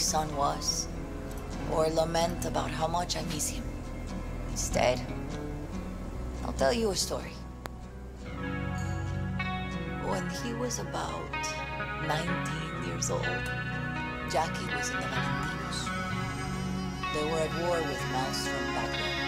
son was, or lament about how much I miss him. Instead, I'll tell you a story. When he was about 19 years old, Jackie was in the Valentinos. They were at war with Maelstrom then.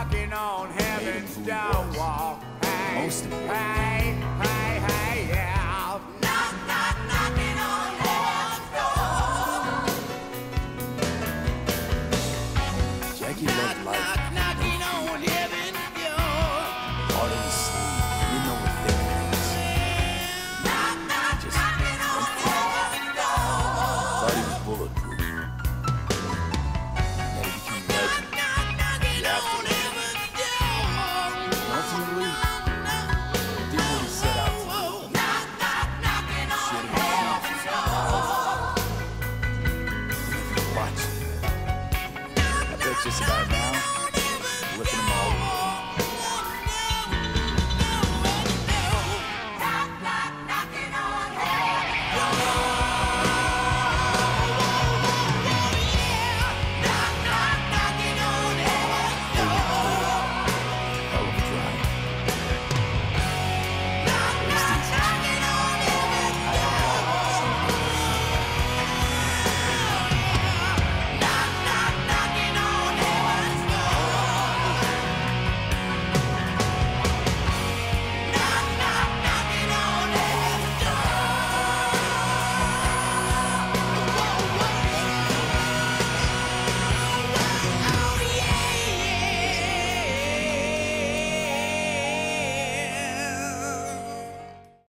knocking on heaven's door. Hey, hey, hey. just about now.